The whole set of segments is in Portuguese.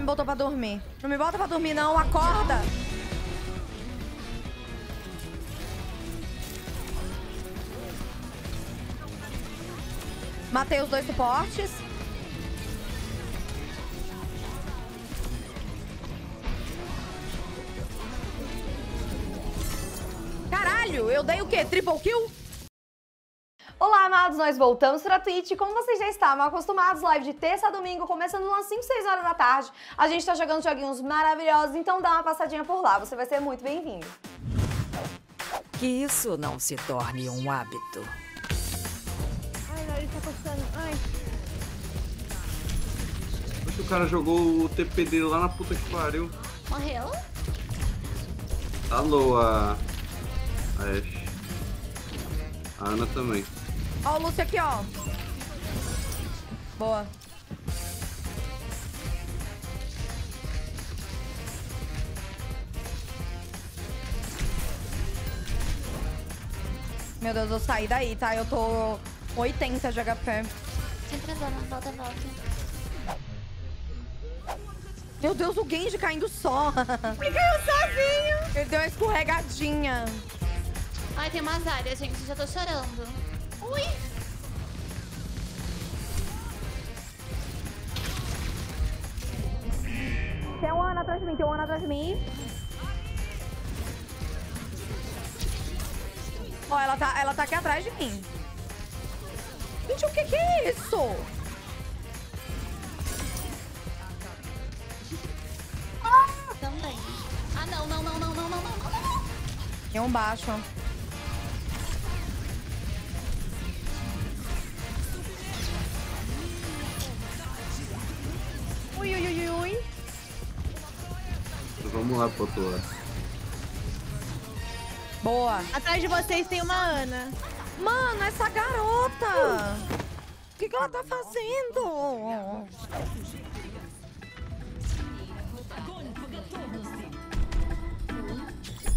me botou pra dormir. Não me bota pra dormir, não. Acorda. Matei os dois suportes. Caralho, eu dei o quê? Triple kill? Olá, amados, nós voltamos para a Twitch. Como vocês já estavam acostumados, live de terça a domingo, começando umas 5, 6 horas da tarde. A gente tá jogando joguinhos maravilhosos, então dá uma passadinha por lá, você vai ser muito bem-vindo. Que isso não se torne um hábito. Ai, nariz tá coçando. Ai. O cara jogou o TP dele lá na puta que pariu. Morreu? Alô, a. A Ashe. A Ana também. Ó o Lúcio aqui, ó. Boa. Meu Deus, eu saí daí, tá? Eu tô 80 de HP. Entra zona, volta, volta. Meu Deus, o Genji caindo só. Ele caiu sozinho. Ele deu uma escorregadinha. Ai, tem umas áreas, gente. Já tô chorando. Ui! Tem um ano atrás de mim, tem um ano atrás de mim. Ó, ela tá, ela tá aqui atrás de mim. Gente, o que que é isso? Também. Ah, não, não, não, não, não, não, não, não. Tem um baixo. Vamos lá pro outro lado. Boa. Atrás de vocês tem uma Ana. Mano, essa garota! O que, que ela tá fazendo?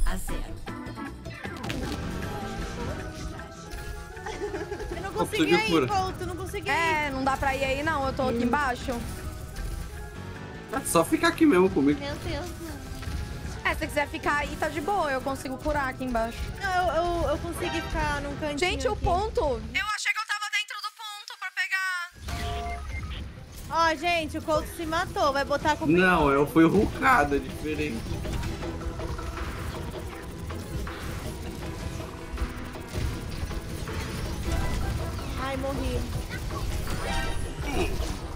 A zero. Eu não consegui ir, cura. Couto, não consegui ir. É, não dá pra ir aí não, eu tô aqui embaixo. É só ficar aqui mesmo comigo. Meu Deus, mano. É, se você quiser ficar aí, tá de boa, eu consigo curar aqui embaixo. Não, eu, eu, eu consegui ficar num cantinho Gente, o aqui. ponto... Eu achei que eu tava dentro do ponto pra pegar. Ó, gente, o Couto se matou. Vai botar comigo. Não, eu fui rucada, diferente. Ai, morri.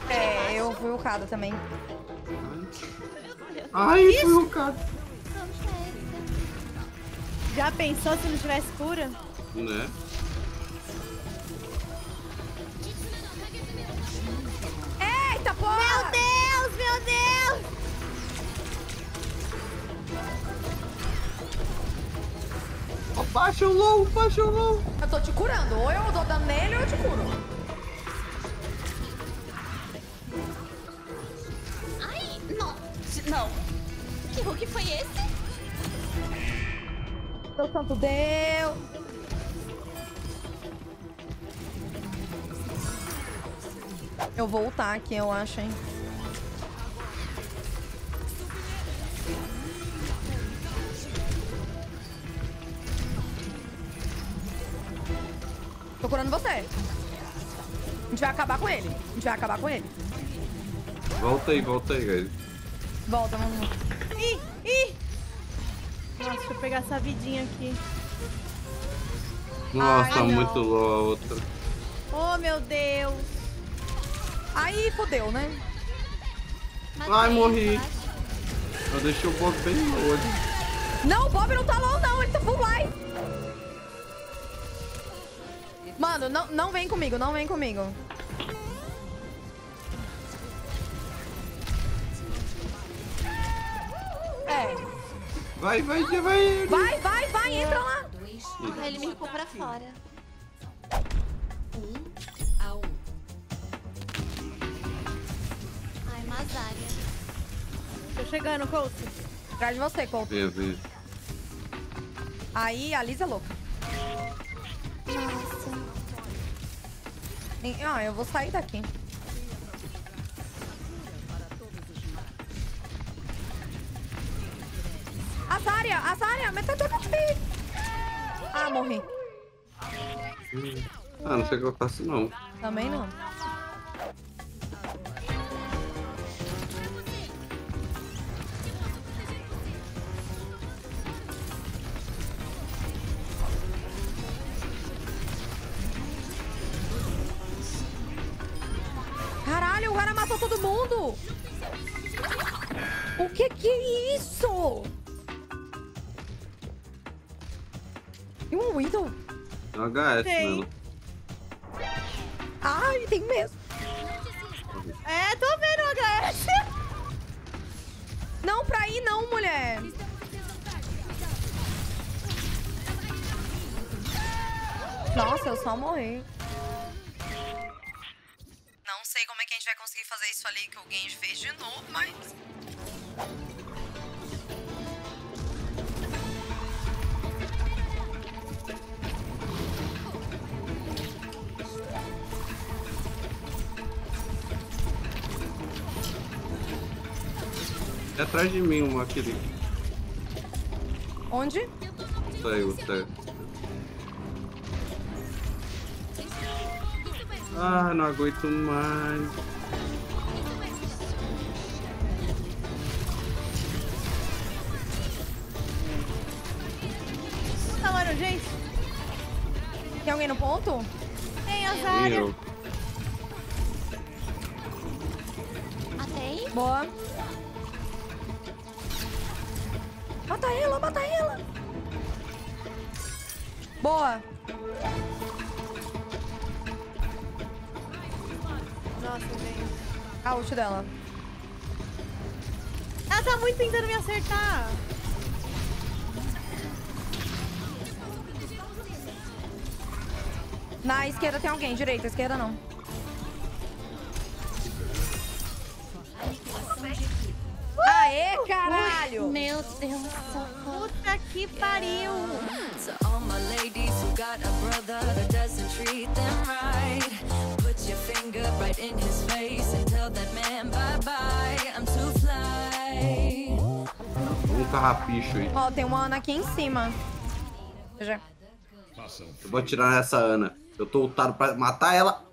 É, eu fui o cada também. Ai, fui rucada. Já pensou se não tivesse cura? Né? Eita, porra! Meu Deus, meu Deus! Ó, baixa o low, baixa o low. Eu tô te curando. Ou eu dou dano nele ou eu te curo. Ai, não. Não. Que Hulk foi esse? Meu santo Deus. Eu vou ultar aqui, eu acho, hein. Tô curando você. A gente vai acabar com ele. A gente vai acabar com ele. Volta aí, volta aí, guys. Volta, vamos. Ih, ih! Nossa, deixa eu pegar essa vidinha aqui. Nossa, Ai, não. muito low a outra. Oh, meu Deus. Aí fodeu, né? Matei, Ai, morri. Eu deixei o Bob bem low ali. Não, o Bob não tá low, não. Ele tá full life. Mano, não, não vem comigo, não vem comigo. Vai, vai, já vai. Vai, vai, vai, entra lá. Ai, ele me ficou pra fora. A um. Ai, Mazária. Tô chegando, Couto. Atrás de você, Couto. Vem, vem. Aí, a Lisa é louca. Nossa. Ah, eu vou sair daqui. Sária, a Sária, mas tá aqui. Ah, morri. Ah, não sei o que eu faço, não. Também não. Caralho, o cara matou todo mundo! O que que é isso? E um Window? É um HS, Tem. mano. Ai, tem mesmo. É, tô vendo o HS. Não, pra ir não, mulher. Nossa, eu só morri. Não sei como é que a gente vai conseguir fazer isso ali que o Genji fez de novo, mas... É atrás de mim uma aquele. Onde? Saiu, saiu. Ah, não aguento mais. Tá, mano, gente. Tem alguém no ponto? Tem a Zarya. Eu. Matei. Boa. Mata ela, mata ela. Boa. Nossa, gente. A ult dela. Ela tá muito tentando me acertar. Na esquerda tem alguém, direita, esquerda não. Caralho! Meu Deus, socorro. Puta que pariu. To all my ladies who got a brother that doesn't treat them right. Put your finger right in his face and tell that man bye bye. I'm too fly. Um carrapicho aí. Ó, tem uma Ana aqui em cima. Já. Eu vou atirar nessa Ana. Eu tô lutado pra matar ela.